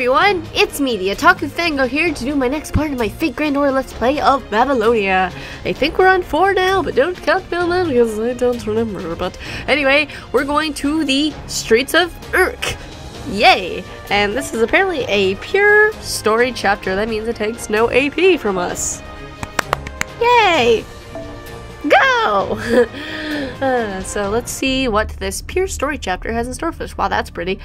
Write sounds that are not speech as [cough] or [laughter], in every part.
everyone, it's me, the Otaku Fan Girl here to do my next part of my Fate Grand Order Let's Play of Babylonia. I think we're on 4 now, but don't count me on that because I don't remember. But anyway, we're going to the streets of Urk. Yay! And this is apparently a pure story chapter. That means it takes no AP from us. Yay! Go! [laughs] uh, so let's see what this pure story chapter has in store for us. Wow, that's pretty.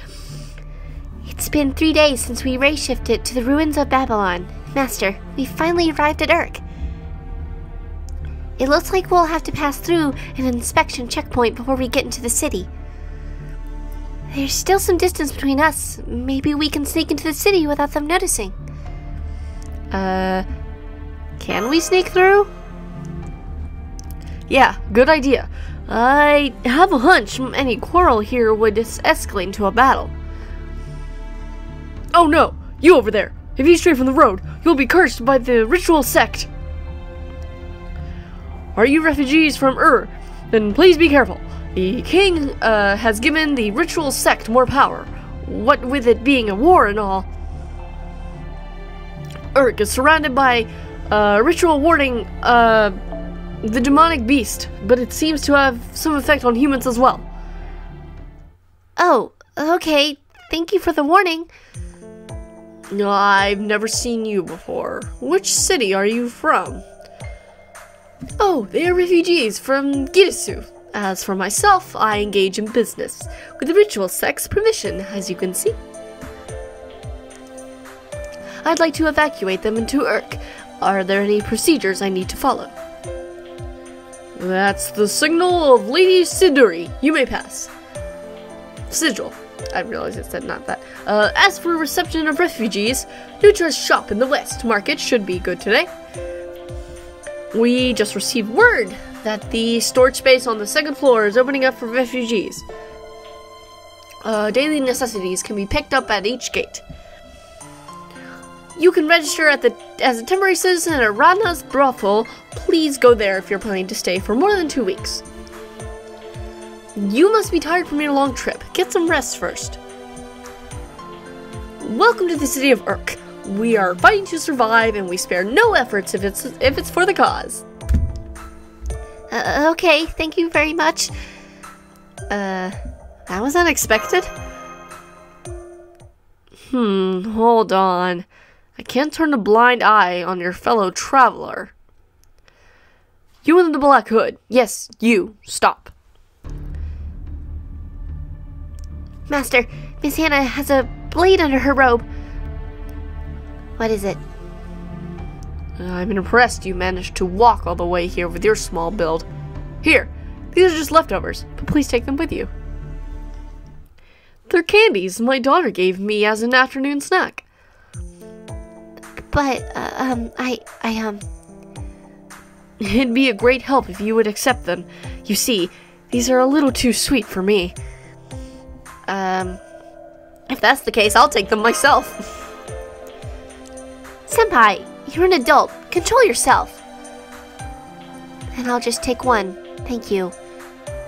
It's been three days since we Rayshifted to the ruins of Babylon. Master, we finally arrived at Urk. It looks like we'll have to pass through an inspection checkpoint before we get into the city. There's still some distance between us. Maybe we can sneak into the city without them noticing. Uh, can we sneak through? Yeah, good idea. I have a hunch any quarrel here would escalate into a battle. Oh no! You over there! If you stray from the road, you'll be cursed by the ritual sect! Are you refugees from Ur? Then please be careful. The king uh, has given the ritual sect more power. What with it being a war and all. Urk is surrounded by uh, ritual warding uh, the demonic beast, but it seems to have some effect on humans as well. Oh, okay. Thank you for the warning. I've never seen you before. Which city are you from? Oh, they are refugees from Gidesu. As for myself, I engage in business with ritual sect permission, as you can see. I'd like to evacuate them into Urk. Are there any procedures I need to follow? That's the signal of Lady Siduri. You may pass. Sigil. I realized it said not that. Uh, as for reception of refugees, Nutra's shop in the West Market should be good today. We just received word that the storage space on the second floor is opening up for refugees. Uh, daily necessities can be picked up at each gate. You can register at the as a temporary citizen at Radna's brothel. Please go there if you're planning to stay for more than two weeks. You must be tired from your long trip. Get some rest first. Welcome to the city of Urk. We are fighting to survive, and we spare no efforts if it's if it's for the cause. Uh, okay, thank you very much. Uh, that was unexpected. Hmm, hold on. I can't turn a blind eye on your fellow traveler. You in the Black Hood. Yes, you. Stop. Master, Miss Ana has a blade under her robe. What is it? I'm impressed you managed to walk all the way here with your small build. Here, these are just leftovers, but please take them with you. They're candies my daughter gave me as an afternoon snack. But, uh, um, I, I, um... It'd be a great help if you would accept them. You see, these are a little too sweet for me. Um, if that's the case, I'll take them myself. Senpai, you're an adult. Control yourself. And I'll just take one. Thank you.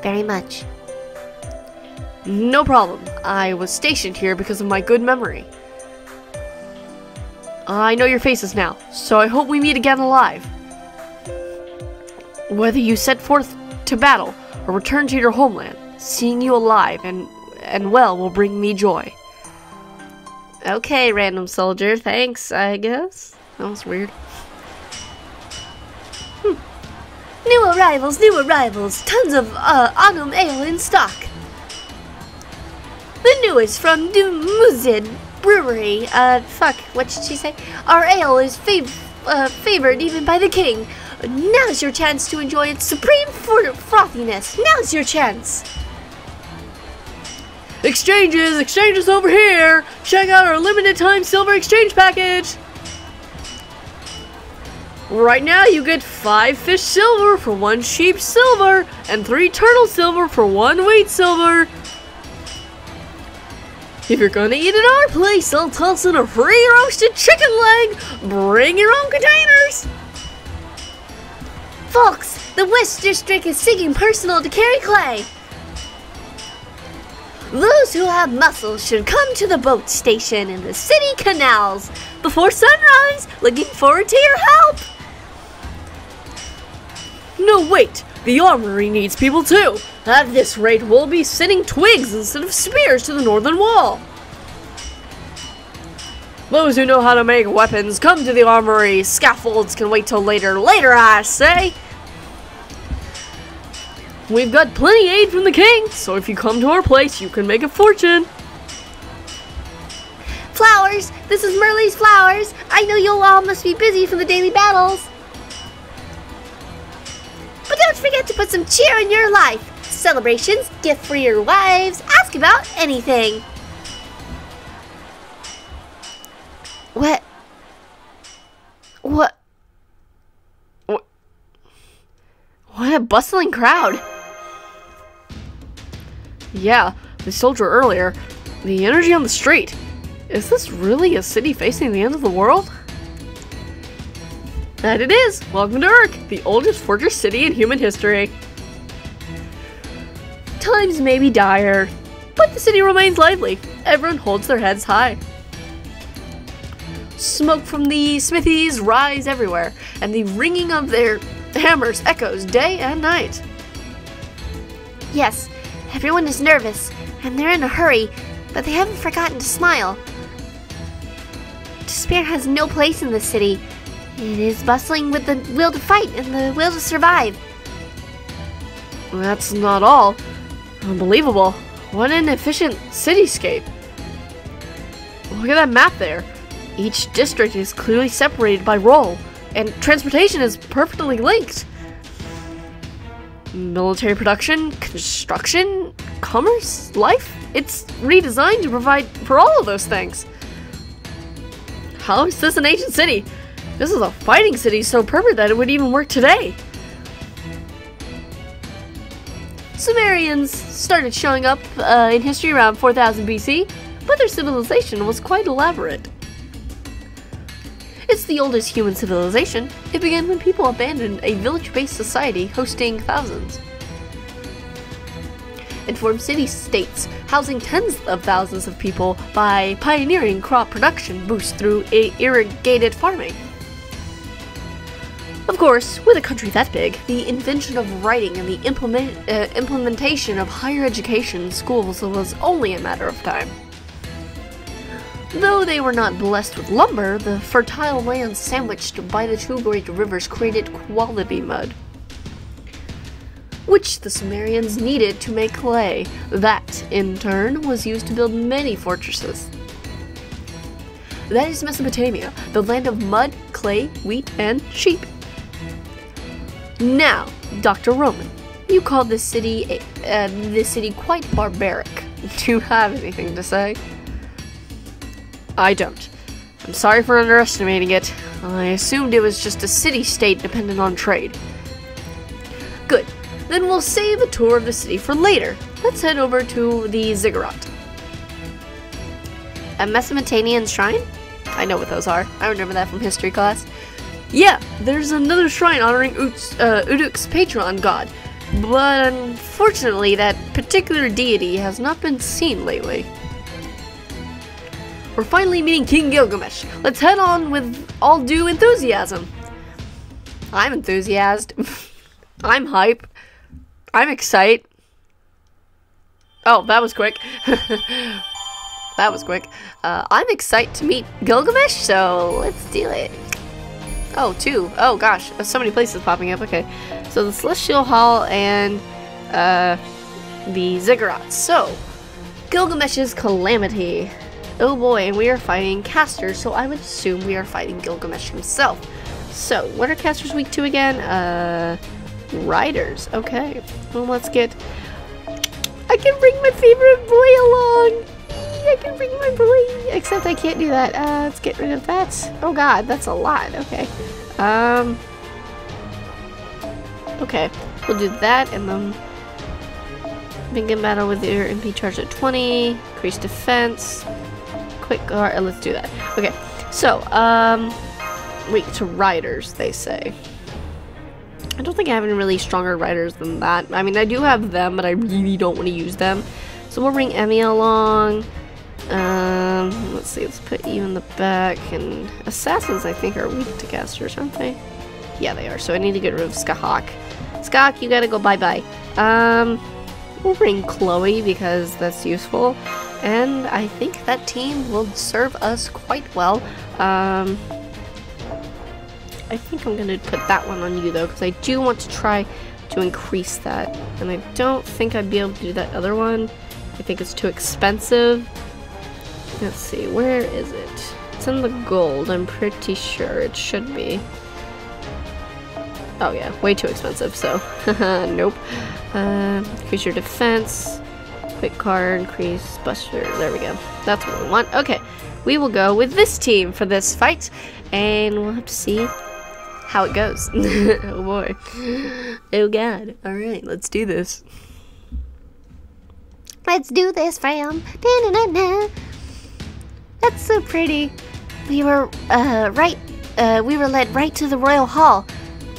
Very much. No problem. I was stationed here because of my good memory. I know your faces now, so I hope we meet again alive. Whether you set forth to battle or return to your homeland, seeing you alive and and well will bring me joy. Okay, random soldier, thanks, I guess. That was weird. Hmm. New arrivals, new arrivals. Tons of uh, Anum ale in stock. The newest from Dumuzid Brewery. Uh, fuck, what did she say? Our ale is fav uh, favored even by the king. Now's your chance to enjoy its supreme frothiness. Now's your chance. Exchanges! Exchanges over here! Check out our limited time silver exchange package! Right now you get 5 fish silver for 1 sheep silver and 3 turtle silver for 1 wheat silver. If you're gonna eat at our place, I'll toss in a free roasted chicken leg! Bring your own containers! Folks, the West District is seeking personal to carry clay. Those who have muscles should come to the boat station in the city canals before sunrise. Looking forward to your help. No, wait! The armory needs people too! At this rate, we'll be sending twigs instead of spears to the northern wall! Those who know how to make weapons, come to the armory. Scaffolds can wait till later. Later, I say! We've got plenty aid from the king, so if you come to our place, you can make a fortune. Flowers, this is Merle's Flowers. I know you all must be busy from the daily battles. But don't forget to put some cheer in your life. Celebrations, gift for your wives, ask about anything. What? What? What? What a bustling crowd! Yeah, the soldier earlier. The energy on the street. Is this really a city facing the end of the world? That it is! Welcome to Urk, the oldest fortress city in human history. Times may be dire, but the city remains lively. Everyone holds their heads high. Smoke from the smithies rise everywhere, and the ringing of their hammers echoes day and night. Yes, everyone is nervous, and they're in a hurry, but they haven't forgotten to smile. Despair has no place in this city. It is bustling with the will to fight and the will to survive. That's not all. Unbelievable. What an efficient cityscape. Look at that map there. Each district is clearly separated by role, and transportation is perfectly linked. Military production, construction, commerce, life, it's redesigned to provide for all of those things. How is this an ancient city? This is a fighting city so perfect that it would even work today. Sumerians started showing up uh, in history around 4000 BC, but their civilization was quite elaborate. It's the oldest human civilization. It began when people abandoned a village-based society hosting thousands and formed city-states, housing tens of thousands of people by pioneering crop production boost through irrigated farming. Of course, with a country that big, the invention of writing and the implement, uh, implementation of higher education schools was only a matter of time. Though they were not blessed with lumber, the fertile land sandwiched by the two great rivers created quality mud, which the Sumerians needed to make clay. That, in turn, was used to build many fortresses. That is Mesopotamia, the land of mud, clay, wheat, and sheep. Now, Dr. Roman, you call this city uh, this city quite barbaric. [laughs] Do you have anything to say? I don't. I'm sorry for underestimating it. I assumed it was just a city-state dependent on trade. Good. Then we'll save a tour of the city for later. Let's head over to the Ziggurat. A Mesopotamian shrine? I know what those are. I remember that from history class. Yeah, there's another shrine honoring Uts, uh, Uruk's patron god, but unfortunately that particular deity has not been seen lately. We're finally meeting King Gilgamesh. Let's head on with all due enthusiasm. I'm enthusiased. [laughs] I'm hype. I'm excited. Oh, that was quick. [laughs] that was quick. Uh, I'm excited to meet Gilgamesh, so let's do it. Oh, two. Oh gosh, there's so many places popping up. Okay, so the Celestial Hall and uh, the Ziggurat. So, Gilgamesh's Calamity. Oh boy, and we are fighting casters, so I would assume we are fighting Gilgamesh himself. So, what are casters weak to again? Uh, riders. Okay, well let's get... I can bring my favorite boy along! I can bring my boy! Except I can't do that. Uh, let's get rid of that. Oh god, that's a lot. Okay. Um... Okay, we'll do that and then begin battle with your MP charge at 20, increase defense, quick uh, let's do that. Okay, so, um, weak to riders, they say. I don't think I have any really stronger riders than that. I mean, I do have them, but I really don't want to use them. So we'll bring Emmy along. Um, let's see, let's put you in the back. And assassins, I think, are weak to casters, aren't they? Yeah, they are. So I need to get rid of Scathach. Scathach, you gotta go bye-bye. Um, we'll bring Chloe because that's useful. And I think that team will serve us quite well. Um, I think I'm gonna put that one on you though, because I do want to try to increase that. And I don't think I'd be able to do that other one. I think it's too expensive. Let's see, where is it? It's in the gold, I'm pretty sure it should be. Oh yeah, way too expensive, so [laughs] nope. Uh, increase your defense, quick car increase buster, there we go. That's what we want. Okay, we will go with this team for this fight, and we'll have to see how it goes. [laughs] oh boy. Oh god. Alright, let's do this. Let's do this, fam. Da-na-na-na. That's so pretty. We were, uh, right, uh, we were led right to the royal hall.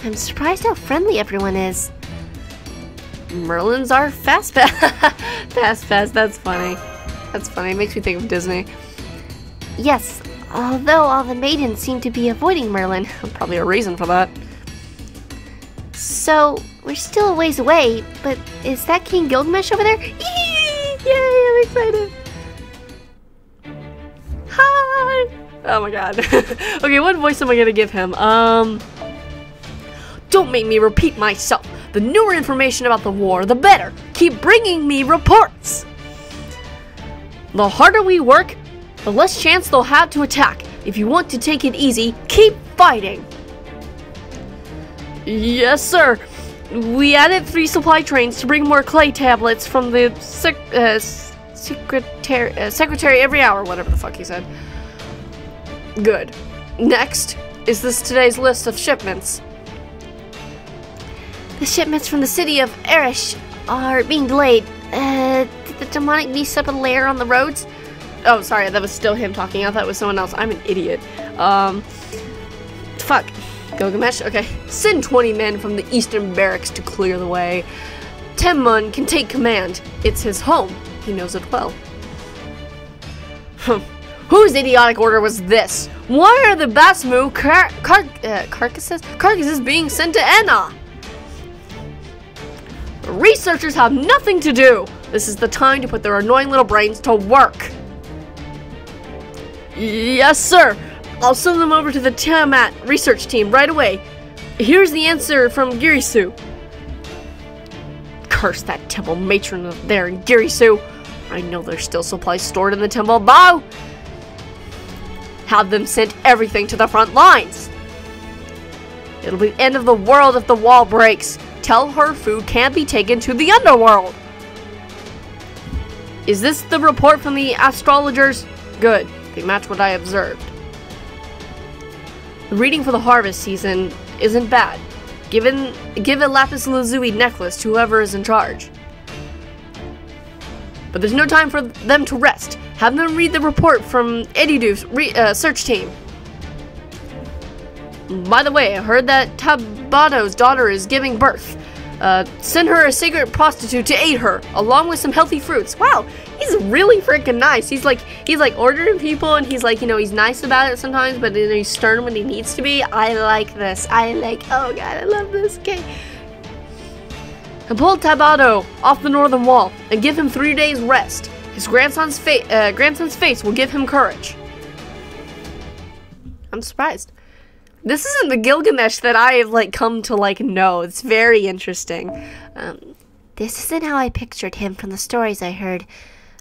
I'm surprised how friendly everyone is. Merlin's our fast pass. fast [laughs] pass, that's funny. That's funny, it makes me think of Disney. Yes, although all the maidens seem to be avoiding Merlin. [laughs] Probably a reason for that. So, we're still a ways away, but is that King Gilgamesh over there? [laughs] Yay, I'm excited. Hi! Oh my god. okay, what voice am I gonna give him? Um... Don't make me repeat myself. The newer information about the war, the better. Keep bringing me reports. The harder we work, the less chance they'll have to attack. If you want to take it easy, keep fighting. Yes, sir. We added three supply trains to bring more clay tablets from the sec uh, secretary, uh, secretary every hour, whatever the fuck he said. Good. Next is this today's list of shipments. The shipments from the city of Erish are being delayed. Uh, did the demonic beast set up a lair on the roads? Oh, sorry, that was still him talking. I thought it was someone else. I'm an idiot. Um, fuck. Gilgamesh, okay. Send 20 men from the eastern barracks to clear the way. Temmun can take command. It's his home. He knows it well. Whose idiotic order was this? Why are the Basmu car car uh, carcasses carcasses being sent to Enna? Researchers have nothing to do. This is the time to put their annoying little brains to work. Yes, sir. I'll send them over to the Tiamat research team right away. Here's the answer from Girisu. Curse that temple matron up there in Girisu. I know there's still supplies stored in the temple bow. Have them send everything to the front lines. It'll be the end of the world if the wall breaks. Tell her food can't be taken to the underworld. Is this the report from the astrologers? Good. They match what I observed. The reading for the harvest season isn't bad. Given, give a lapis lazuli necklace to whoever is in charge. But there's no time for them to rest. Have them read the report from Edidu's re uh, search team. By the way, I heard that Tabado's daughter is giving birth. Uh, send her a secret prostitute to aid her, along with some healthy fruits. Wow, he's really freaking nice. He's like, he's like ordering people, and he's like, you know, he's nice about it sometimes, but then he's stern when he needs to be. I like this. I like. Oh god, I love this. Okay. And pull Tabado off the northern wall and give him three days rest. His grandson's, fa uh, grandson's face will give him courage. I'm surprised. This isn't the Gilgamesh that I have like come to like know. It's very interesting. Um, this isn't how I pictured him from the stories I heard.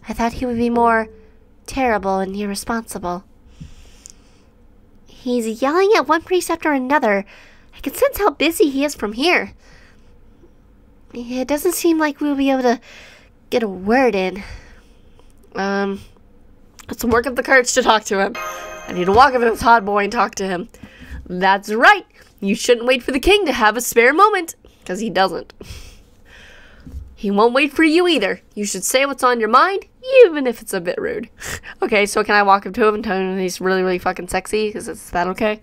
I thought he would be more terrible and irresponsible. He's yelling at one priest after another. I can sense how busy he is from here. It doesn't seem like we'll be able to get a word in. Um, let's work up the courage to talk to him. I need to walk up to this hot boy and talk to him. That's right. You shouldn't wait for the king to have a spare moment, because he doesn't. [laughs] He won't wait for you either. You should say what's on your mind, even if it's a bit rude. [laughs] okay, so can I walk up to him and tell him he's really, really fucking sexy? Is that okay?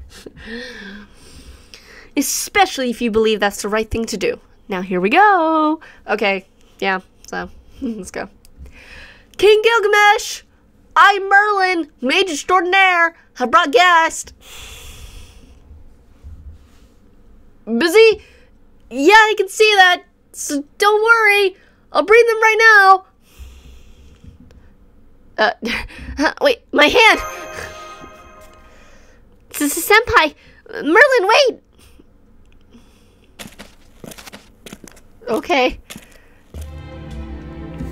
[laughs] Especially if you believe that's the right thing to do. Now here we go. Okay, yeah, so let's go. King Gilgamesh! I'm Merlin, Mage Extraordinaire. I brought guest. Busy? Yeah, I can see that. So don't worry. I'll bring them right now. Uh, [laughs] wait, my hand. This S- Senpai, Merlin, wait. Okay.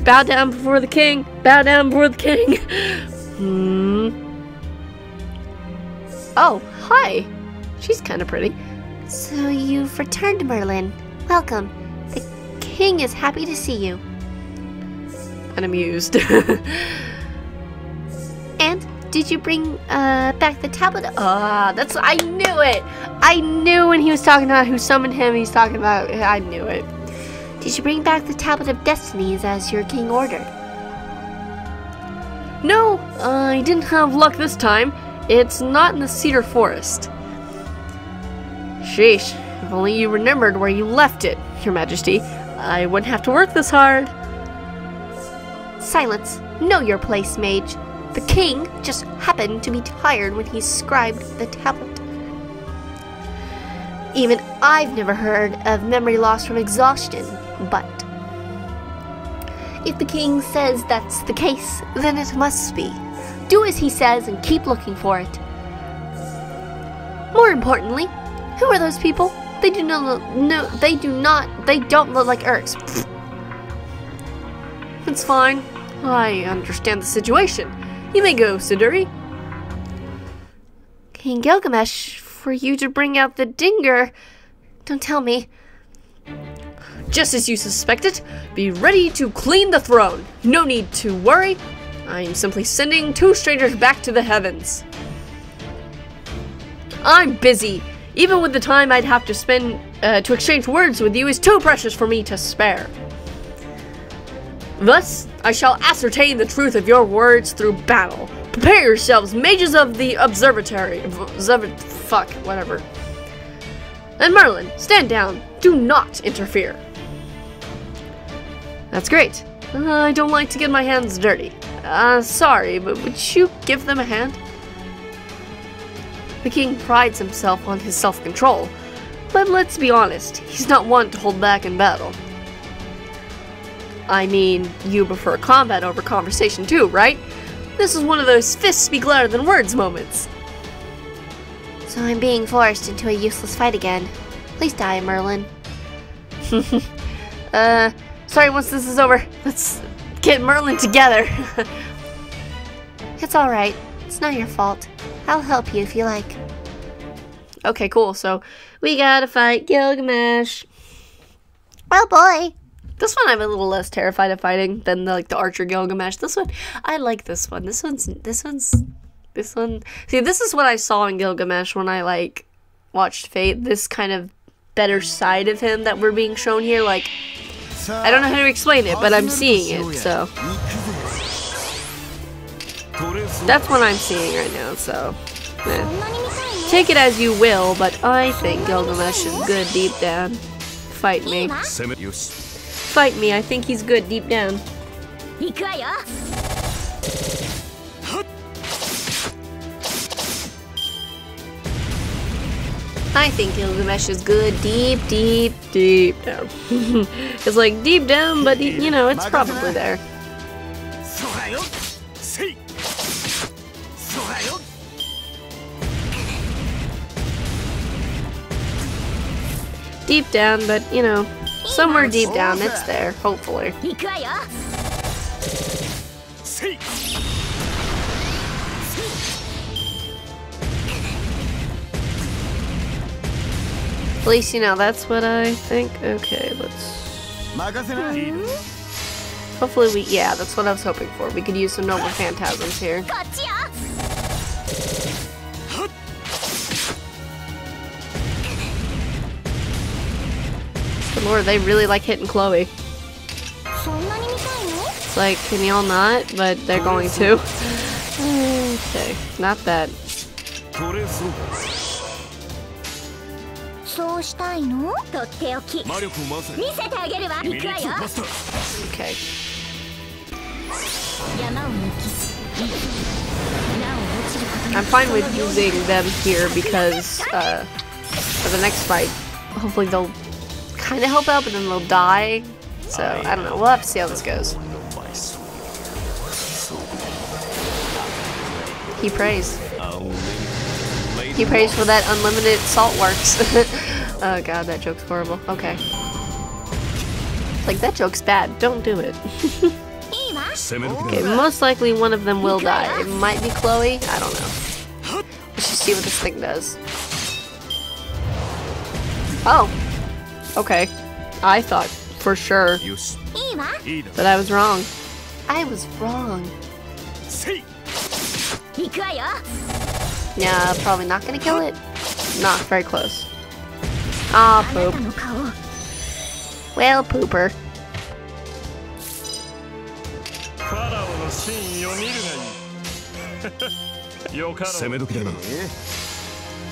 Bow down before the king. Bow down before the king. hmm. Oh, hi. She's kind of pretty. So you've returned, Merlin. Welcome. The king is happy to see you. And amused. [laughs] And did you bring uh, back the tablet? of- Ah, that's I knew it. I knew when he was talking about who summoned him. He's talking about. I knew it. Did you bring back the tablet of destinies as your king ordered? No, I didn't have luck this time. It's not in the cedar forest. Sheesh, if only you remembered where you left it, Your Majesty. I wouldn't have to work this hard. Silence. Know your place, mage. The king just happened to be tired when he scribed the tablet. Even I've never heard of memory loss from exhaustion, but if the king says that's the case, then it must be. Do as he says and keep looking for it. More importantly, who are those people? They do not look, no, they do not, they don't look like Urks. It's fine. I understand the situation. You may go, Siduri. King Gilgamesh, for you to bring out the dinger. Don't tell me. Just as you suspected, be ready to clean the throne. No need to worry. I am simply sending two strangers back to the heavens. I'm busy. Even with the time I'd have to spend uh, to exchange words with you is too precious for me to spare. Thus, I shall ascertain the truth of your words through battle. Prepare yourselves, mages of the observatory. Observ- fuck, whatever. And Merlin, stand down. Do not interfere. That's great. Uh, I don't like to get my hands dirty. Uh, sorry, but would you give them a hand? The king prides himself on his self control, but let's be honest, he's not one to hold back in battle. I mean, you prefer combat over conversation too, right? This is one of those fists speak louder than words moments. So I'm being forced into a useless fight again. Please die, Merlin. [laughs] Uh, sorry, once this is over, let's get Merlin together. [laughs] It's alright. It's not your fault. I'll help you if you like. okay, cool. So we gotta fight Gilgamesh. Oh boy! This one I'm a little less terrified of fighting than the, like the Archer Gilgamesh. This one, I like this one. This one's this one's this one. See, this is what I saw in Gilgamesh when I like watched Fate. This kind of better side of him that we're being shown here. Like I don't know how to explain it, but I'm seeing it. So that's what I'm seeing right now, so... Eh. Take it as you will, but I think Gilgamesh is good deep down. Fight me. Fight me, I think he's good deep down. I think Gilgamesh is good deep, deep, deep down. [laughs] it's like deep down, but you know, it's probably there. Deep down, but you know, somewhere deep down it's there, hopefully. At least you know that's what I think. Okay, let's. Hmm. Hopefully we. Yeah, that's what I was hoping for. We could use some noble phantasms here. Lord, they really like hitting Chloe. It's like, can y'all not? But they're going to. okay, not that. Okay. I'm fine with using them here because uh, for the next fight, hopefully they'll kind of help out, but then they'll die. So, I don't know. We'll have to see how this goes. He prays. He prays for that unlimited salt works. [laughs] oh god, that joke's horrible. Okay. Like, that joke's bad. Don't do it. [laughs] okay, most likely one of them will die. It might be Chloe. I don't know. Let's just see what this thing does. Oh, Okay. I thought for sure that I was wrong. I was wrong. Yeah, probably not gonna kill it. Not very close. Ah, poop. Well, pooper. [laughs]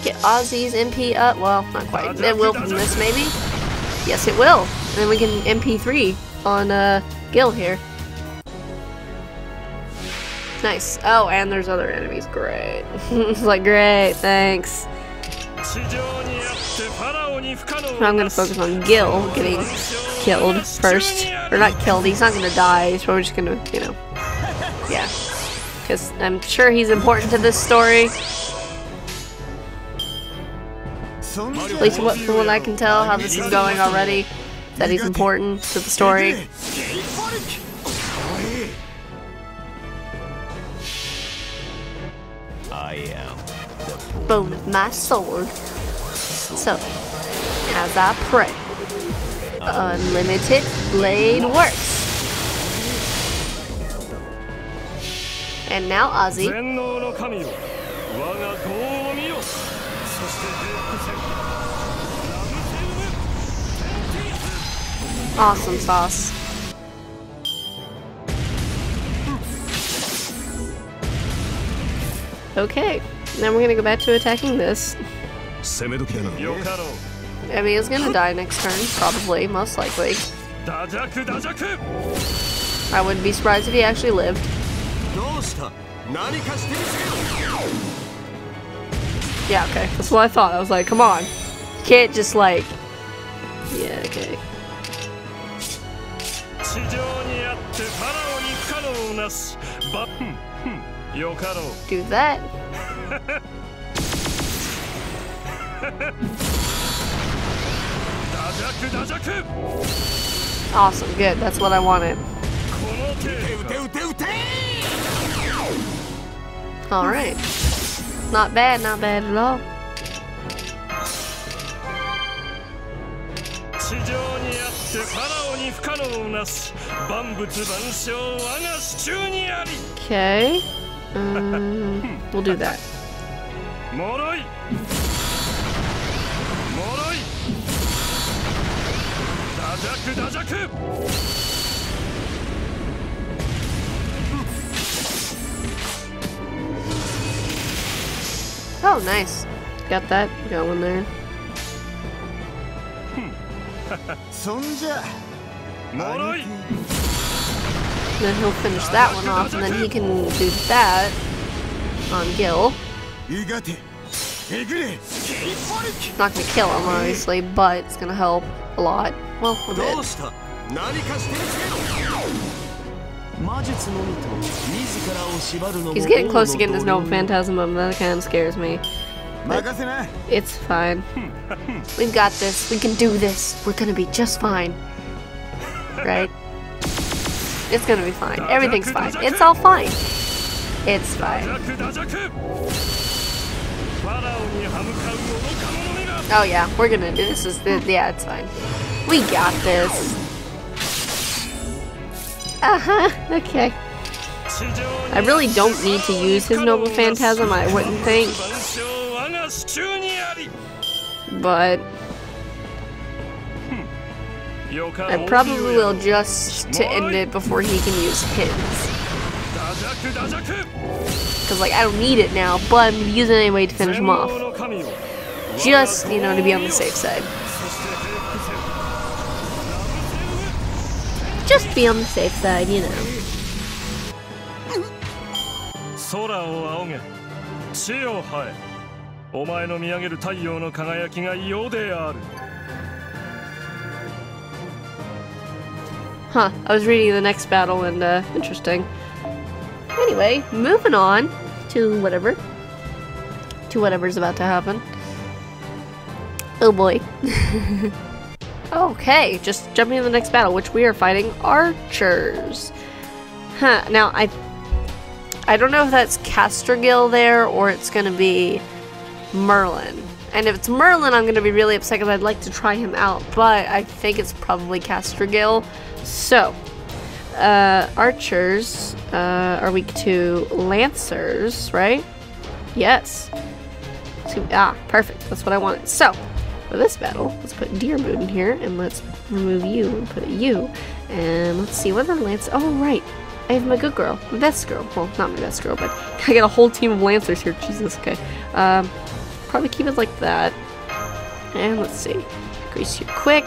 Get Ozzy's MP up. Well, not quite. It will from this, maybe? Yes, it will. And then we can MP3 on uh, Gil here. Nice. Oh, and there's other enemies. Great. it's [laughs] like, great, thanks. I'm gonna focus on Gil getting killed first. Or not killed, he's not gonna die, so we're just gonna, you know. Yeah. Because I'm sure he's important to this story. At least what, from what I can tell, how this is going already. That he's important to the story. I am Bone of my sword. So, as I pray, unlimited blade works. And now Ozzy. Awesome sauce. Okay, now we're gonna go back to attacking this. I mean, he's gonna die next turn, probably, most likely. I wouldn't be surprised if he actually lived. Yeah, okay, that's what I thought. I was like, come on. You can't just, like... Yeah, okay. 地上にあってファラオに不可能なしばふんふんよかろう Do that.「ダジャクダジャク」 Awesome, good. That's what I wanted. この程度撃て撃て撃て Alright. Not bad, not bad at all. 地上にあってファラオに不可能なし万物万象我が手中にあり Okay. Um, [laughs] we'll do that. もろいもろいダジャクダジャク Oh, nice. Got that going there. [laughs] そんじゃもろい Then he'll finish that one off, and then he can do that on Gil. Not gonna kill him, obviously, but it's gonna help a lot. Well, a bit. He's getting close to getting his noble phantasm, but that kind of scares me. But it's fine. [laughs] We've got this. We can do this. We're gonna be just fine right? It's gonna be fine. Everything's fine. It's all fine. It's fine. Oh yeah, we're gonna do this. Is the yeah, it's fine. We got this. Uh huh. [laughs] Okay. I really don't need to use his noble phantasm. I wouldn't think, but. I ろう probably will just to end it before he can use his. ダジャクダジャク Because like I don't need it now, but I'm gonna use it anyway to finish him 全 off. 能の神よ Just, you know, to be on the safe side. Just be on the safe side, you know. 空を仰げ地を生えお前の見上げる太陽の輝きが世である Huh, I was reading the next battle and, uh, interesting. Anyway, moving on to whatever. To whatever's about to happen. Oh boy. [laughs] okay, just jumping to the next battle, which we are fighting archers. Huh, now I I don't know if that's Caster Gil there or it's gonna be Merlin. And if it's Merlin, I'm gonna be really upset because I'd like to try him out, but I think it's probably Caster Gil. So, uh, archers uh, are weak to lancers, right? Yes. So, ah, perfect. That's what I wanted. So, for this battle, let's put Diarmuid in here, and let's remove you and put you. And let's see, what are lance? Oh, right. I have my good girl, my best girl. Well, not my best girl, but [laughs] I got a whole team of lancers here. Jesus, okay. Um, probably keep it like that. And let's see. Grease you quick.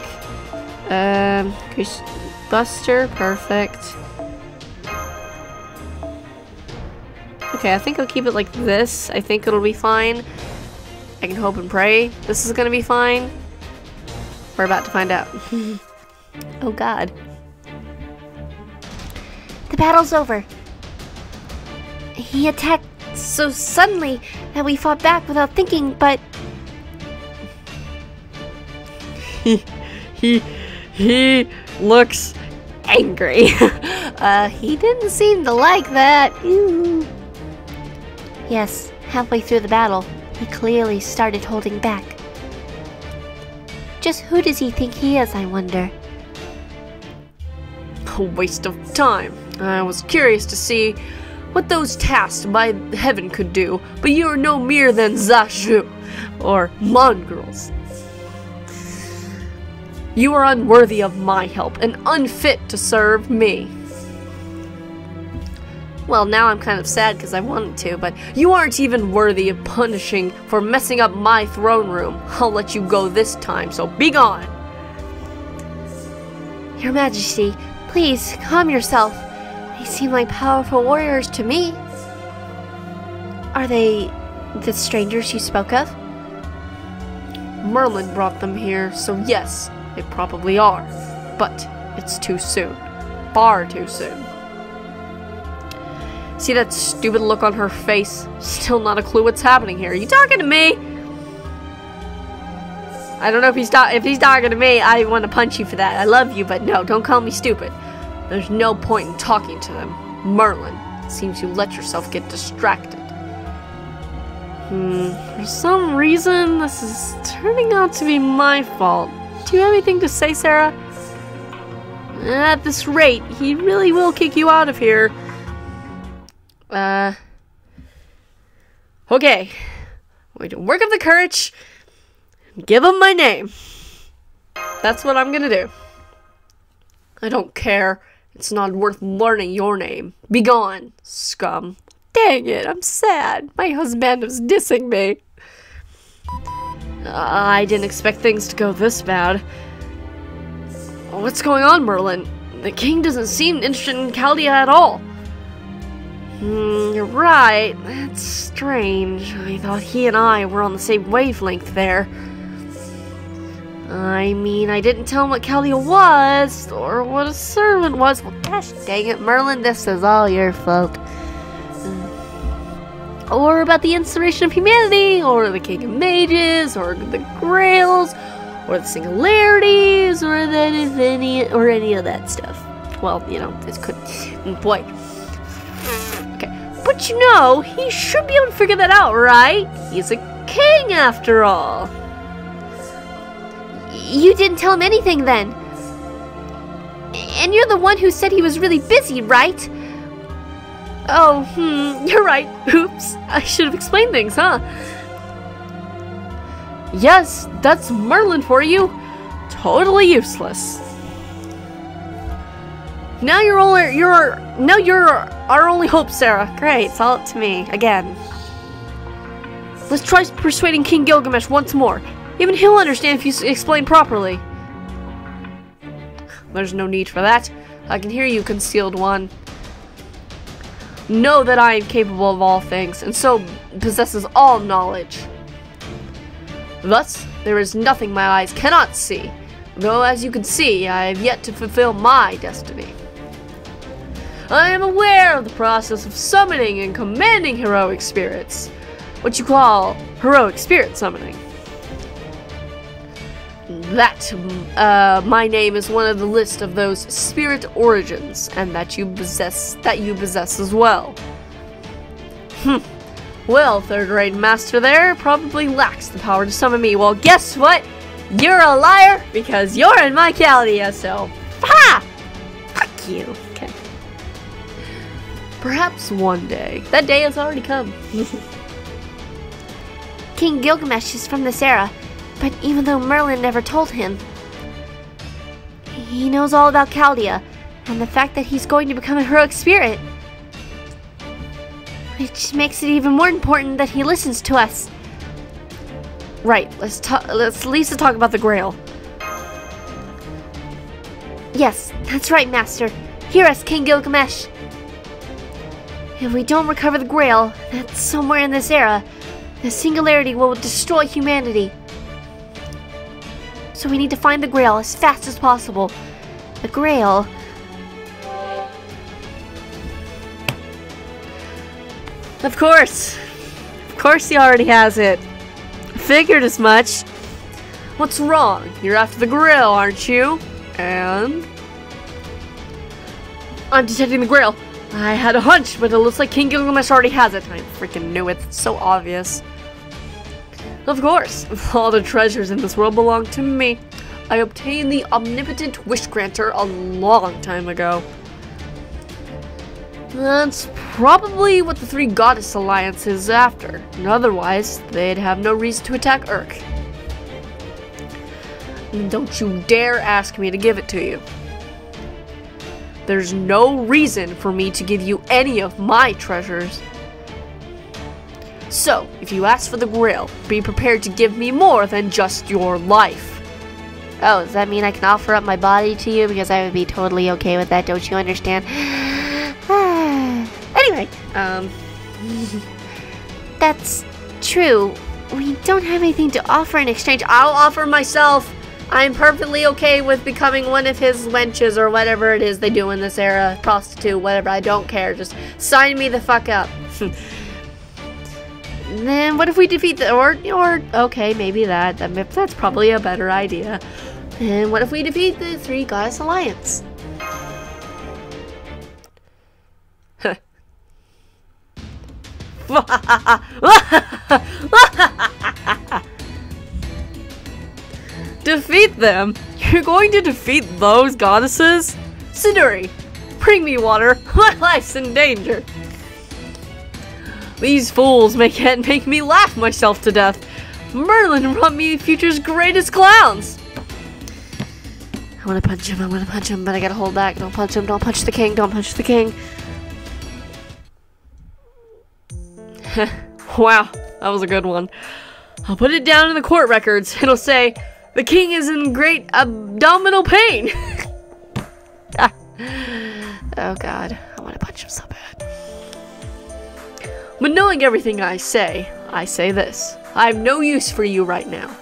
Um, grease Buster, perfect. Okay, I think I'll keep it like this. I think it'll be fine. I can hope and pray this is gonna be fine. We're about to find out. [laughs] oh god. The battle's over. He attacked so suddenly that we fought back without thinking, but he he he looks angry. [laughs] uh, he didn't seem to like that. Ew. yes, halfway through the battle, he clearly started holding back. Just who does he think he is, I wonder? A waste of time. I was curious to see what those tasked by heaven could do, but you are no mere than Zashu, or mongrels. You are unworthy of my help and unfit to serve me. Well, now I'm kind of sad because I wanted to, but you aren't even worthy of punishing for messing up my throne room. I'll let you go this time, so be gone. Your Majesty, please calm yourself. They seem like powerful warriors to me. Are they the strangers you spoke of? Merlin brought them here, so yes, they probably are. But it's too soon. Far too soon. See that stupid look on her face? Still not a clue what's happening here. Are you talking to me? I don't know if he's if he's talking to me. I want to punch you for that. I love you, but no, don't call me stupid. There's no point in talking to them. Merlin, seems you let yourself get distracted. Hmm, for some reason, this is turning out to be my fault. Do you have anything to say, Sarah? At this rate, he really will kick you out of here. Uh. Okay. Going to work up the courage. Give him my name. That's what I'm gonna do. I don't care. It's not worth learning your name. Be gone, scum. Dang it, I'm sad. My husband is dissing me. I didn't expect things to go this bad. What's going on, Merlin? The king doesn't seem interested in Chaldea at all. Hmm, you're right. That's strange. I thought he and I were on the same wavelength there. I mean, I didn't tell him what Chaldea was, or what a servant was. Well, gosh dang it, Merlin, this is all your fault. Or about the inspiration of humanity, or the King of Mages, or the Grails, or the Singularities, or that if any, or any of that stuff. Well, you know, this could, boy. Okay, but you know, he should be able to figure that out, right? He's a king after all. You didn't tell him anything then. And you're the one who said he was really busy, right? Oh, hmm, [laughs] you're right. Oops, I should have explained things, huh? Yes, that's Merlin for you. Totally useless. Now you're only you're now you're our only hope, Sarah. Great, it's all up to me again. Let's try persuading King Gilgamesh once more. Even he'll understand if you explain properly. There's no need for that. I can hear you, concealed one. Know that I am capable of all things, and so possesses all knowledge. Thus, there is nothing my eyes cannot see, though as you can see, I have yet to fulfill my destiny. I am aware of the process of summoning and commanding heroic spirits, what you call heroic spirit summoning. That uh, my name is one of the list of those spirit origins, and that you possess that you possess as well. Hmm. Well, third grade master there probably lacks the power to summon me. Well, guess what? You're a liar because you're in my Chaldea, so ha! Fuck you. Okay. Perhaps one day. That day has already come. [laughs] King Gilgamesh is from this era, but even though Merlin never told him, he knows all about Chaldea and the fact that he's going to become a heroic spirit. Which makes it even more important that he listens to us. right. Let's talk. Let's at least talk about the Grail. Yes, that's right, Master. Hear us, King Gilgamesh. If we don't recover the Grail, that's somewhere in this era, the Singularity will destroy humanity. So we need to find the Grail as fast as possible. The Grail. Of course. Of course he already has it. Figured as much. What's wrong? You're after the Grail, aren't you? And I'm detecting the Grail. I had a hunch, but it looks like King Gilgamesh already has it. I freaking knew it. It's so obvious. Of course, [laughs] all the treasures in this world belong to me. I obtained the Omnipotent Wish Granter a long time ago. That's probably what the Three Goddess Alliance is after. Otherwise, they'd have no reason to attack Urk. And don't you dare ask me to give it to you. There's no reason for me to give you any of my treasures. So, if you ask for the Grail, be prepared to give me more than just your life. Oh, does that mean I can offer up my body to you? Because I would be totally okay with that, don't you understand? [sighs] Anyway, um, [laughs] That's true. We don't have anything to offer in exchange. I'll offer myself. I'm perfectly okay with becoming one of his wenches or whatever it is they do in this era. Prostitute, whatever. I don't care. Just sign me the fuck up. [laughs] then what if we defeat the or or okay maybe that, that that's probably a better idea. And what if we defeat the Three Goddess Alliance? [laughs] defeat them? You're going to defeat those goddesses? Siduri, bring me water. [laughs] My life's in danger. These fools may can't [laughs] make me laugh myself to death. Merlin brought me future's greatest clowns. I want to punch him, I want to punch him, but I gotta hold back. Don't punch him, don't punch the king, don't punch the king. [laughs] wow, that was a good one. I'll put it down in the court records. It'll say, the king is in great abdominal pain. [laughs] Ah. Oh god, I want to punch him so bad. But knowing everything I say, I say this. I have no use for you right now.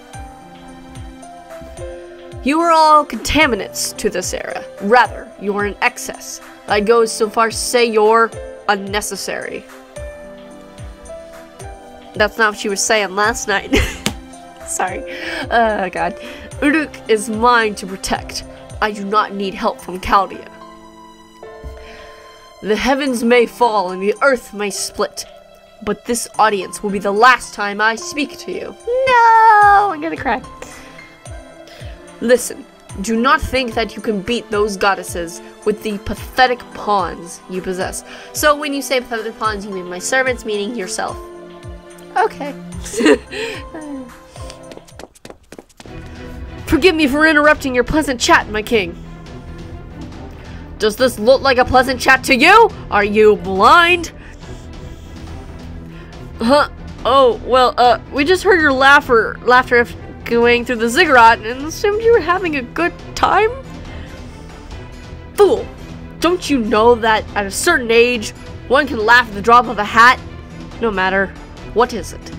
You are all contaminants to this era. Rather, you are an excess. I'd go so far as to say you're unnecessary. That's not what she was saying last night. [laughs] Sorry. Oh god. Uruk is mine to protect. I do not need help from Chaldea. The heavens may fall and the earth may split, but this audience will be the last time I speak to you. No! I'm gonna cry. Listen, do not think that you can beat those goddesses with the pathetic pawns you possess. So when you say pathetic pawns, you mean my servants, meaning yourself. Okay. [laughs] Forgive me for interrupting your pleasant chat, my king. Does this look like a pleasant chat to you? Are you blind? Huh? Oh, well, uh, we just heard your laughter, laughter going through the ziggurat and assumed you were having a good time? Fool! don't you know that at a certain age, one can laugh at the drop of a hat? No matter, what is it?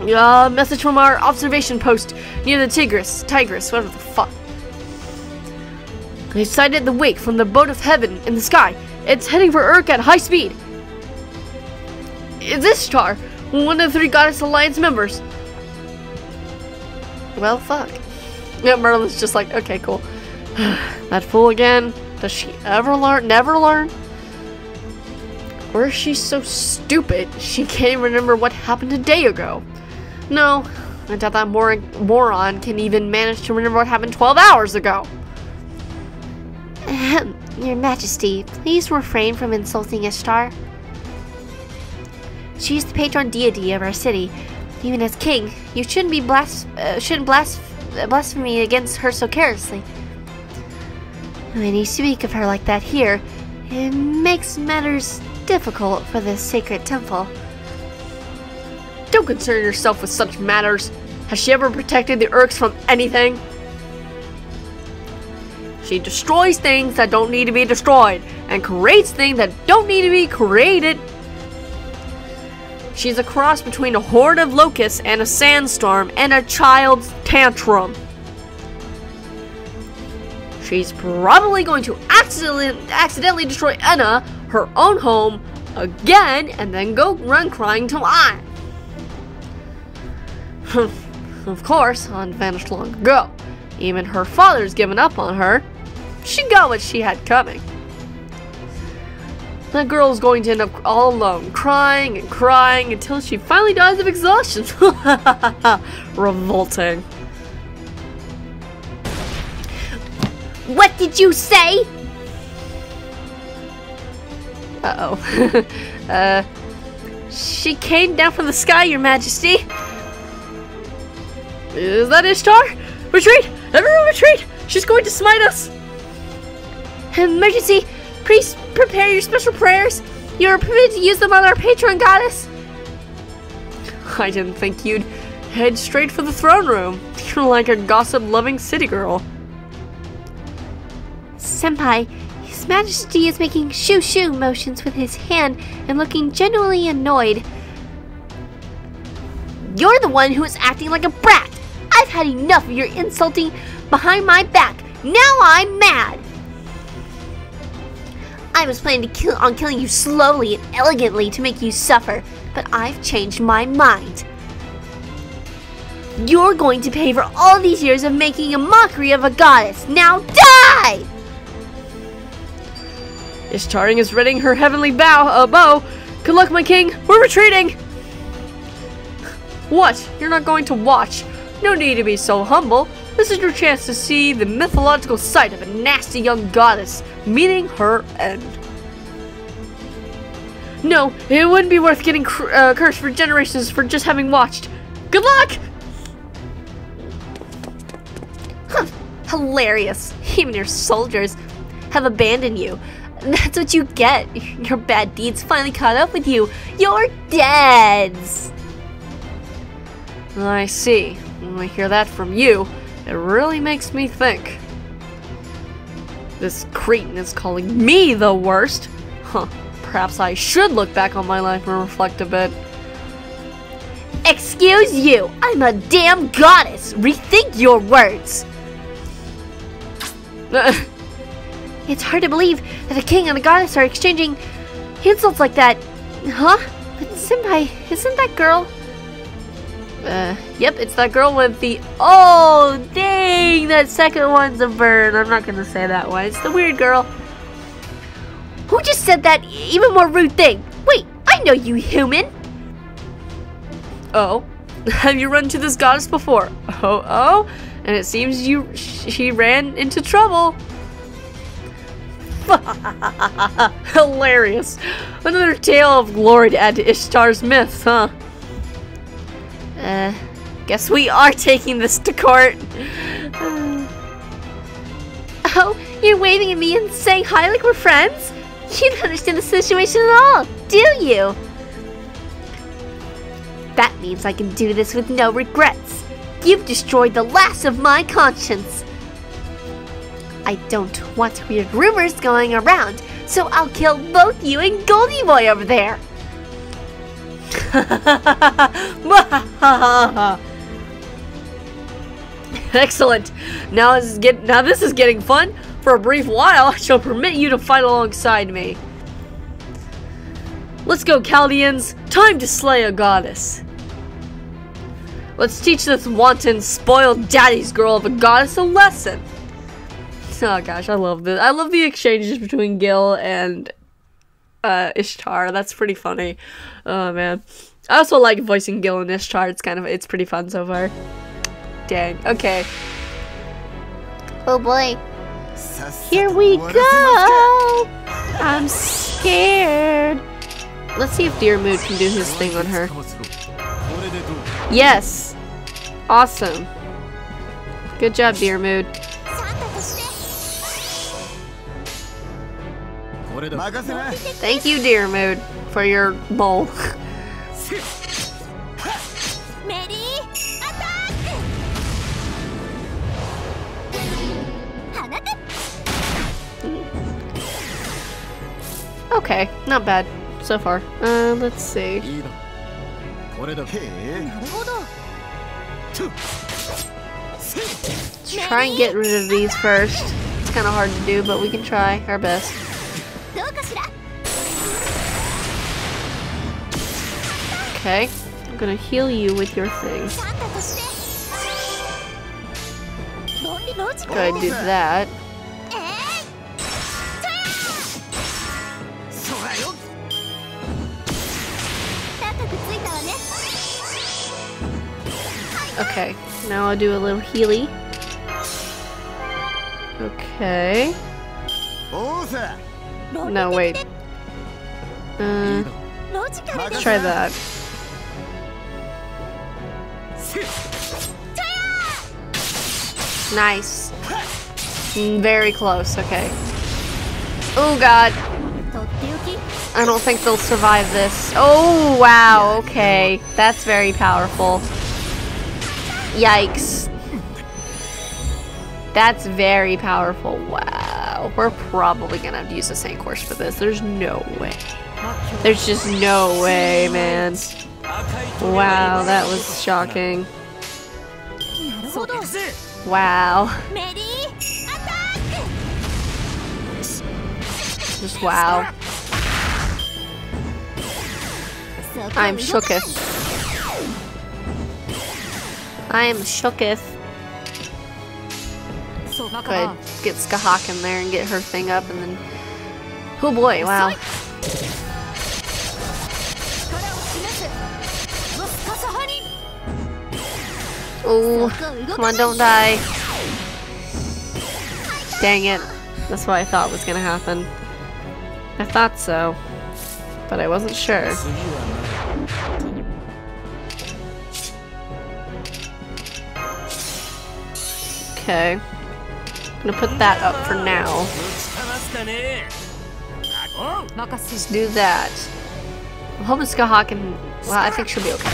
Uh, message from our observation post near the Tigris, Tigris, whatever the fuck. They sighted the wake from the boat of heaven in the sky. It's heading for Urk at high speed. Is Ishtar, one of the three Goddess Alliance members? Well, fuck. Yeah, Merlin's just like, okay, cool. [sighs] that fool again. Does she ever learn? Never learn? Or is she so stupid she can't remember what happened a day ago? No, I doubt that mor moron can even manage to remember what happened 12 hours ago. Ahem, Your Majesty, please refrain from insulting Ishtar. She is the patron deity of our city. Even as king, you shouldn't be blas- uh, shouldn't blas- blasphemy against her so carelessly. When you speak of her like that here, it makes matters difficult for the sacred temple. Don't concern yourself with such matters. Has she ever protected the Urks from anything? She destroys things that don't need to be destroyed and creates things that don't need to be created. She's a cross between a horde of locusts and a sandstorm and a child's tantrum. She's probably going to accidentally, accidentally destroy Eanna, her own home, again, and then go run crying to I. [laughs] of course, An vanished long ago. Even her father's given up on her. She got what she had coming. That girl is going to end up all alone, crying and crying until she finally dies of exhaustion. [laughs] Revolting. What did you say? Uh-oh. [laughs] uh, she came down from the sky, your majesty. Is that Ishtar? Retreat! Everyone retreat! She's going to smite us! Emergency! Please prepare your special prayers. You are permitted to use them on our patron goddess. I didn't think you'd head straight for the throne room. You're [laughs] like a gossip-loving city girl. Senpai, His Majesty is making shoo shoo motions with his hand and looking genuinely annoyed. You're the one who is acting like a brat. I've had enough of your insulting behind my back. Now I'm mad. I was planning to kill on killing you slowly and elegantly to make you suffer, but I've changed my mind. You're going to pay for all these years of making a mockery of a goddess. Now die! Ishtaring is readying her heavenly bow, uh, bow. Good luck, my king. We're retreating. What? You're not going to watch? No need to be so humble. This is your chance to see the mythological sight of a nasty young goddess meeting her end. No, it wouldn't be worth getting uh, cursed for generations for just having watched. Good luck! Huh, hilarious. Even your soldiers have abandoned you. That's what you get. Your bad deeds finally caught up with you. You're dead. I see. I hear that from you, it really makes me think. This cretin is calling me the worst. Huh. Perhaps I should look back on my life and reflect a bit. Excuse you. I'm a damn goddess. Rethink your words. [laughs] It's hard to believe that a king and a goddess are exchanging insults like that. Huh? But Senpai, isn't that girl? Uh, yep, it's that girl with the. Oh, dang! That second one's a bird. I'm not gonna say that one. It's the weird girl. Who just said that even more rude thing? Wait, I know you human. Oh, [laughs] have you run to this goddess before? Oh, oh, and it seems you she ran into trouble. [laughs] Hilarious. Another tale of glory to add to Ishtar's myths, huh? Uh, guess we are taking this to court. [sighs] Oh, you're waving at me and saying hi like we're friends? You don't understand the situation at all, do you? That means I can do this with no regrets. You've destroyed the last of my conscience. I don't want weird rumors going around, so I'll kill both you and Goldie Boy over there. [laughs] Excellent. Now this is get now this is getting fun. For a brief while, I shall permit you to fight alongside me. Let's go, Chaldeans. Time to slay a goddess. Let's teach this wanton, spoiled daddy's girl of a goddess a lesson. [laughs] Oh gosh, I love this. I love the exchanges between Gil and uh, Ishtar. That's pretty funny. Oh man. I also like voicing Gil and Ishtar. It's kind of it's pretty fun so far. Dang. Okay. Oh boy. Here we go. I'm scared. Let's see if Diarmuid can do his thing on her. Yes. Awesome. Good job, Diarmuid. Thank you, Diarmuid, for your bowl. okay, not bad so far. Uh, let's see. Let's try and get rid of these first. It's kind of hard to do, but we can try our best. Okay, I'm gonna heal you with your thing. Okay, I do that. Okay, now I'll do a little healy. Okay. No, wait. Uh, let's try that. Nice. Mm, very close, okay. Oh god. I don't think they'll survive this. Oh wow, okay. That's very powerful. Yikes. That's very powerful. Wow. We're probably gonna have to use the same course for this. There's no way. There's just no way, man. Wow, that was shocking. Wow. Just wow. I'm shooketh. I am shooketh could get Scathach in there and get her thing up and then... Oh boy, wow. Oh, come on, don't die. Dang it. That's what I thought was gonna happen. I thought so. But I wasn't sure. Okay. I'm gonna put that up for now. Do that. I'm hoping Scathach can... Well, I think she'll be okay.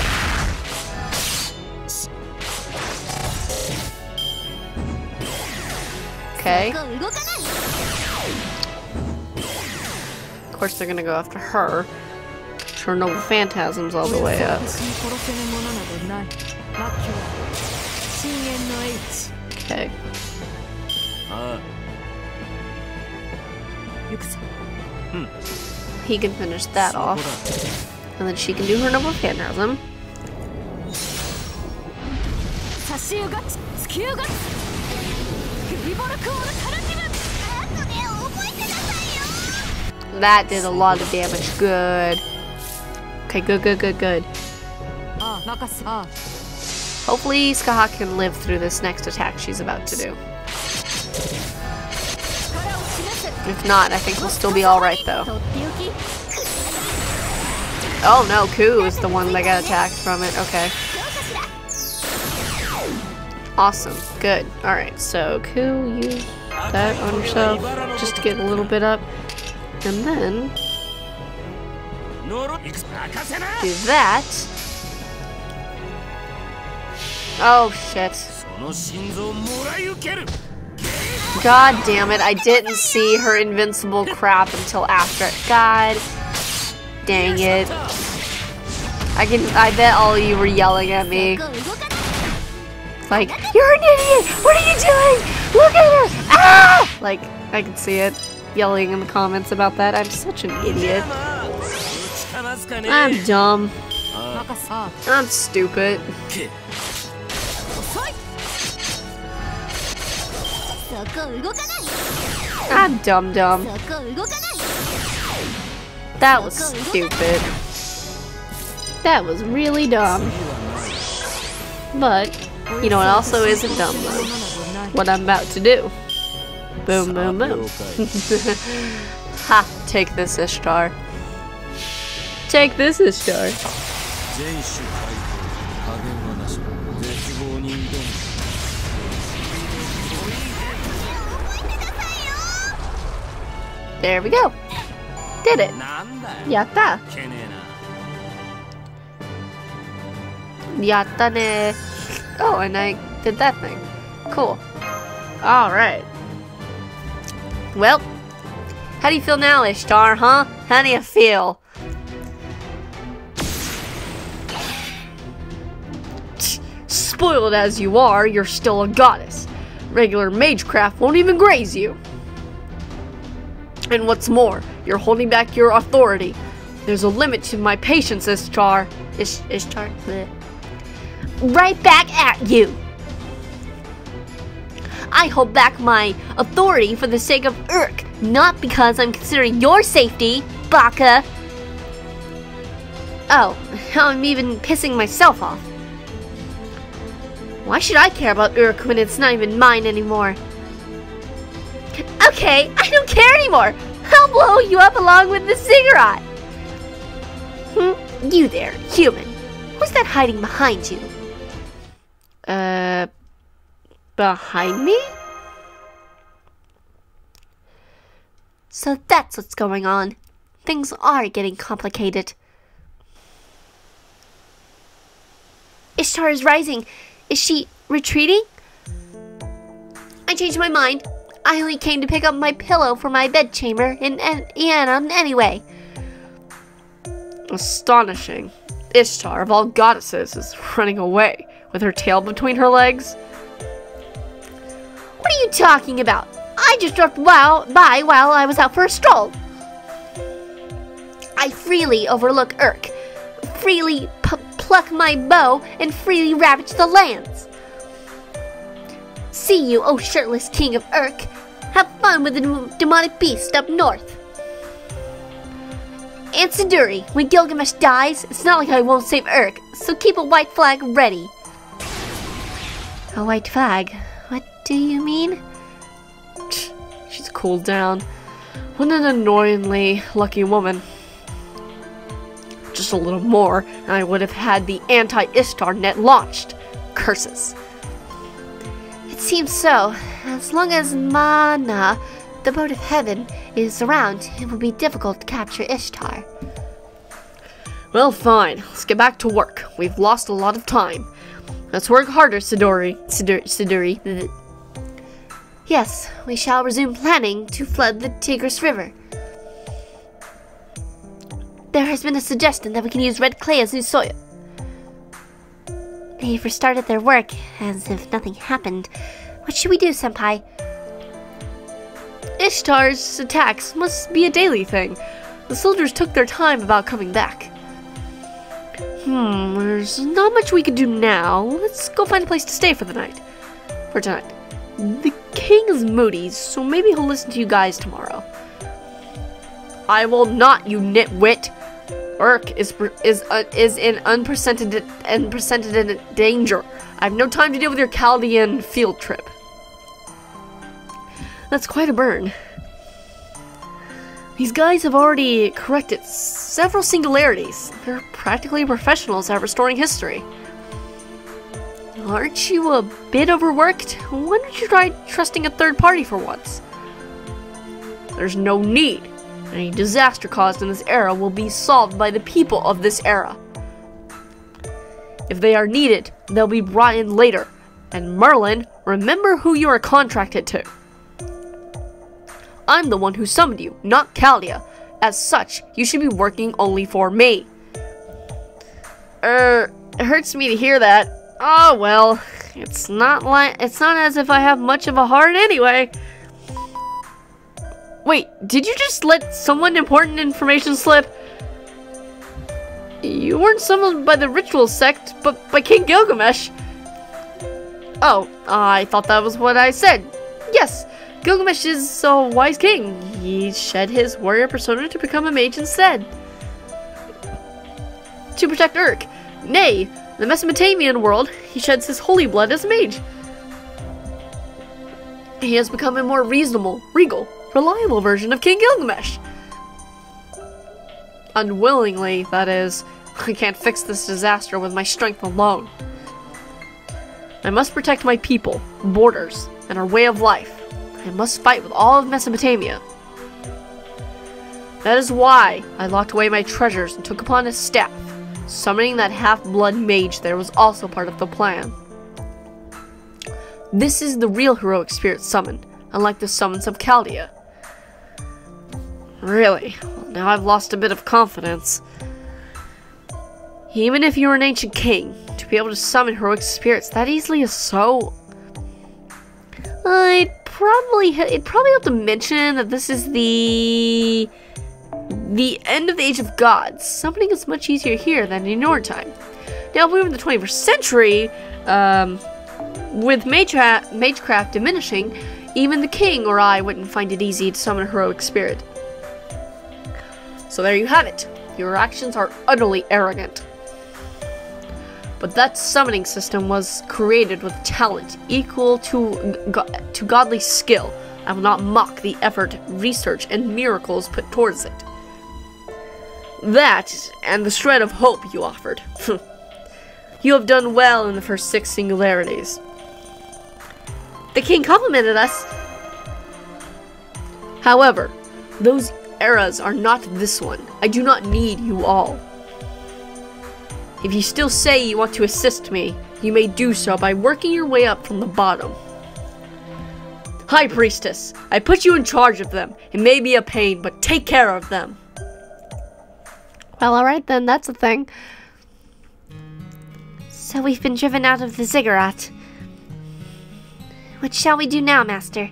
Okay. Of course they're gonna go after her. Turn over phantasms all the way up. Okay. Hmm. He can finish that off. And then she can do her number phantasm. That did a lot of damage. Good. Okay, good, good, good, good. Ah, Hopefully, Scathach can live through this next attack she's about to do. If not, I think we'll still be alright though. Oh no, Cu is the one that got attacked from it. Okay. Awesome. Good. Alright, so Cu, use that on yourself just to get a little bit up. And then... Do that. Oh shit. God damn it, I didn't see her invincible crap until after. God dang it. I can I bet all of you were yelling at me. Like, you're an idiot! What are you doing? Look at her! Ah! Like, I can see it. Yelling in the comments about that. I'm such an idiot. I'm dumb. I'm stupid. I'm dumb dumb. That was stupid. That was really dumb. But, you know what also isn't dumb though? What I'm about to do. Boom, boom, boom. [laughs] ha! Take this, Ishtar. Take this, Ishtar. There we go. Did it. Yatta. Yatta ne. Oh, and I did that thing. Cool. Alright. Well, how do you feel now, Ishtar, huh? How do you feel? Spoiled as you are, you're still a goddess. Regular magecraft won't even graze you. And what's more, you're holding back your authority. There's a limit to my patience, Ishtar. Ish- Ishtar? Bleh. Right back at you! I hold back my authority for the sake of Urk, not because I'm considering your safety, Baka. Oh, [laughs] I'm even pissing myself off. Why should I care about Urk when it's not even mine anymore? Okay, I don't care anymore. I'll blow you up along with the ziggurat. Hmm, you there, human. Who's that hiding behind you? Uh, behind me? So that's what's going on. Things are getting complicated. Ishtar is rising. Is she retreating? I changed my mind. I only came to pick up my pillow for my bedchamber in An- Eanna um, anyway. Astonishing. Ishtar, of all goddesses, is running away with her tail between her legs. What are you talking about? I just dropped by while I was out for a stroll. I freely overlook Urk, freely pluck my bow, and freely ravage the lands. See you, O shirtless king of Urk. Have fun with the demonic beast up north. And Siduri, when Gilgamesh dies, it's not like I won't save Urk, so keep a white flag ready. A white flag? What do you mean? She's cooled down. What an annoyingly lucky woman. Just a little more, and I would have had the anti Ishtar net launched. Curses. It seems so. As long as Maanna, the boat of heaven, is around, it will be difficult to capture Ishtar. Well, fine. Let's get back to work. We've lost a lot of time. Let's work harder, Sidori. Siduri. Siduri. Yes, we shall resume planning to flood the Tigris River. There has been a suggestion that we can use red clay as new soil. They've restarted their work as if nothing happened. What should we do, Senpai? Ishtar's attacks must be a daily thing. The soldiers took their time about coming back. Hmm, there's not much we can do now. Let's go find a place to stay for the night. For tonight. The king is moody, so maybe he'll listen to you guys tomorrow. I will not, you nitwit. Urk is is uh, is in unprecedented unprecedented danger. I have no time to deal with your Chaldean field trip. That's quite a burn. These guys have already corrected several singularities. They're practically professionals at restoring history. Aren't you a bit overworked? Why don't you try trusting a third party for once? There's no need. Any disaster caused in this era will be solved by the people of this era. If they are needed, they'll be brought in later. And Merlin, remember who you are contracted to. I'm the one who summoned you, not Chaldea. As such, you should be working only for me. Er, it hurts me to hear that. Oh well, it's not like it's not as if I have much of a heart anyway. Wait, did you just let someone important information slip? You weren't summoned by the ritual sect, but by King Gilgamesh. Oh, I thought that was what I said. Yes, Gilgamesh is a wise king. He shed his warrior persona to become a mage instead. To protect Urk. Nay, the Mesopotamian world, he sheds his holy blood as a mage. He has become a more reasonable, regal, reliable version of King Gilgamesh. Unwillingly, that is. I can't fix this disaster with my strength alone. I must protect my people, borders, and our way of life. I must fight with all of Mesopotamia. That is why I locked away my treasures and took upon a staff. Summoning that half-blood mage there was also part of the plan. This is the real heroic spirit summoned, unlike the summons of Chaldea. Really? Well, now I've lost a bit of confidence. Even if you were an ancient king, to be able to summon heroic spirits that easily is so... I'd probably, it'd probably have to mention that this is the... The end of the Age of Gods. Summoning is much easier here than in your time. Now, if we were in the 21st century, um, with magecraft diminishing, even the king or I wouldn't find it easy to summon a heroic spirit. So there you have it. Your actions are utterly arrogant. But that summoning system was created with talent equal to, go to godly skill. I will not mock the effort, research, and miracles put towards it. That, and the shred of hope you offered. [laughs] you have done well in the first six singularities. The king complimented us. However, those eras are not this one. I do not need you all. If you still say you want to assist me, you may do so by working your way up from the bottom. High Priestess, I put you in charge of them. It may be a pain, but take care of them. Well, alright then, that's a thing. So we've been driven out of the ziggurat. What shall we do now, Master?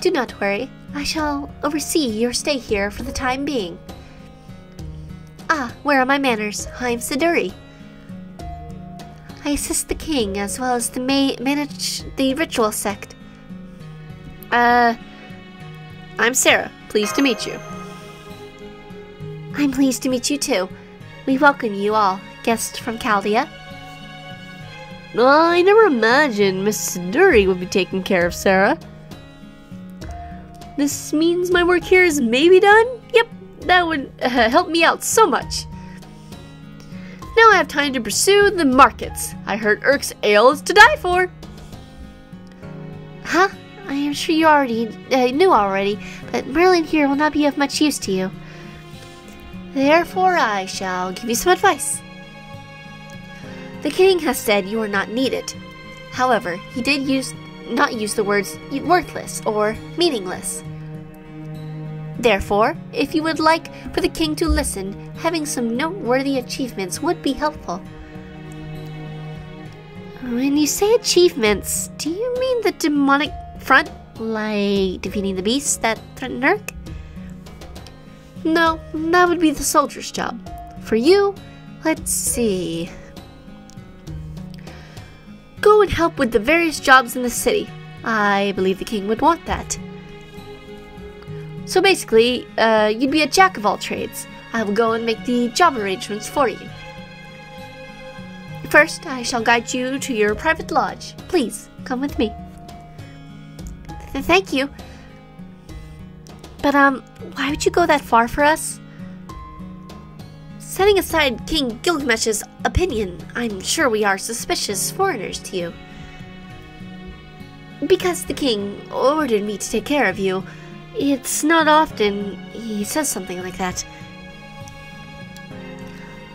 Do not worry. I shall oversee your stay here for the time being. Ah, where are my manners? I am Siduri. I assist the king as well as the ma manage the ritual sect. Uh, I'm Sarah. Pleased to meet you. I'm pleased to meet you too. We welcome you all, guests from Chaldea. I never imagined Miss Siduri would be taking care of Sarah. This means my work here is maybe done? Yep, that would uh, help me out so much. Now I have time to pursue the markets. I heard Urk's ale is to die for. Huh? I am sure you already uh, knew already, but Merlin here will not be of much use to you. Therefore, I shall give you some advice. The king has said you are not needed. However, he did use not use the words worthless or meaningless. Therefore, if you would like for the king to listen, having some noteworthy achievements would be helpful. When you say achievements, do you mean the demonic front, like defeating the beasts that threaten Urk? No, that would be the soldier's job. For you, let's see. Go and help with the various jobs in the city. I believe the king would want that. So basically, uh, you'd be a jack of all trades. I will go and make the job arrangements for you. First, I shall guide you to your private lodge. Please, come with me. Th thank you. But, um, why would you go that far for us? Setting aside King Gilgamesh's opinion, I'm sure we are suspicious foreigners to you. Because the king ordered me to take care of you, it's not often he says something like that.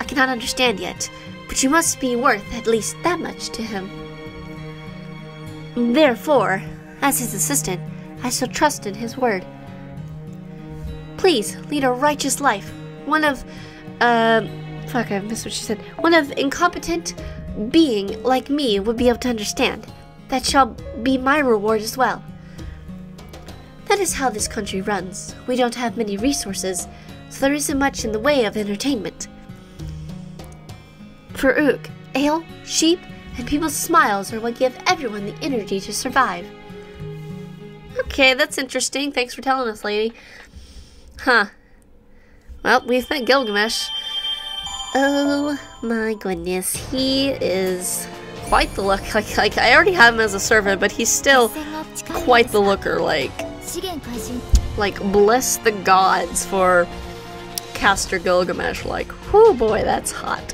I cannot understand yet, but you must be worth at least that much to him. Therefore, as his assistant, I shall trust in his word. Please lead a righteous life. One of, uh, fuck, I missed what she said. One of incompetent being like me would be able to understand. That shall be my reward as well. That is how this country runs. We don't have many resources, so there isn't much in the way of entertainment. For Ook, ale, sheep, and people's smiles are what give everyone the energy to survive. Okay, that's interesting. Thanks for telling us, lady. Huh. Well, we've met Gilgamesh. Oh my goodness, he is quite the look. Like, like I already have him as a servant, but he's still quite the looker. Like, like bless the gods for Caster Gilgamesh. Like, oh boy, that's hot.